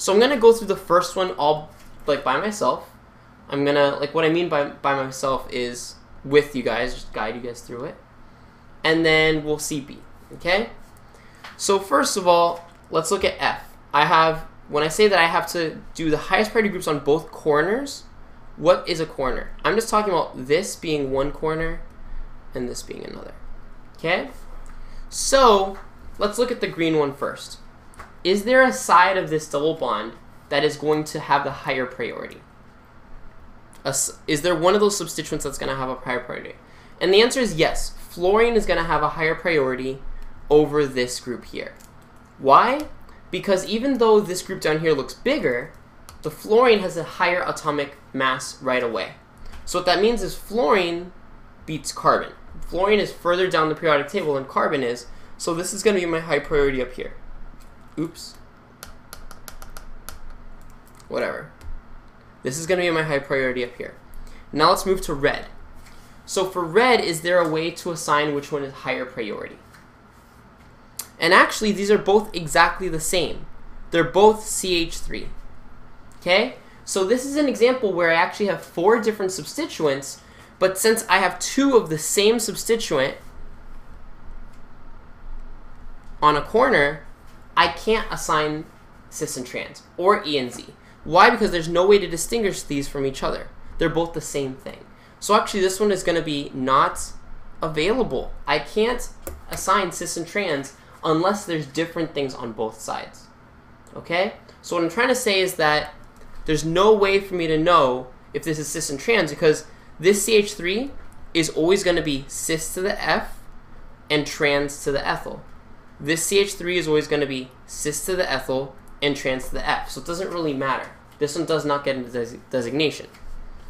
So I'm gonna go through the first one all like by myself. I'm gonna like what I mean by by myself is with you guys, just guide you guys through it, and then we'll see B. Okay. So first of all, let's look at F. I have when I say that I have to do the highest priority groups on both corners. What is a corner? I'm just talking about this being one corner and this being another. Okay? So, let's look at the green one first. Is there a side of this double bond that is going to have the higher priority? Is there one of those substituents that's going to have a higher priority? And the answer is yes. Fluorine is going to have a higher priority over this group here. Why? Because even though this group down here looks bigger, the fluorine has a higher atomic mass right away. So what that means is fluorine beats carbon. Fluorine is further down the periodic table than carbon is, so this is going to be my high priority up here. Oops. Whatever. This is going to be my high priority up here. Now let's move to red. So for red, is there a way to assign which one is higher priority? And actually, these are both exactly the same. They're both CH3. Okay? So this is an example where I actually have four different substituents, but since I have two of the same substituent on a corner, I can't assign cis and trans, or E and Z. Why? Because there's no way to distinguish these from each other. They're both the same thing. So actually this one is going to be not available. I can't assign cis and trans unless there's different things on both sides. Okay? So what I'm trying to say is that there's no way for me to know if this is cis and trans because this CH3 is always going to be cis to the F and trans to the ethyl. This CH3 is always going to be cis to the ethyl and trans to the F. So it doesn't really matter. This one does not get a des designation.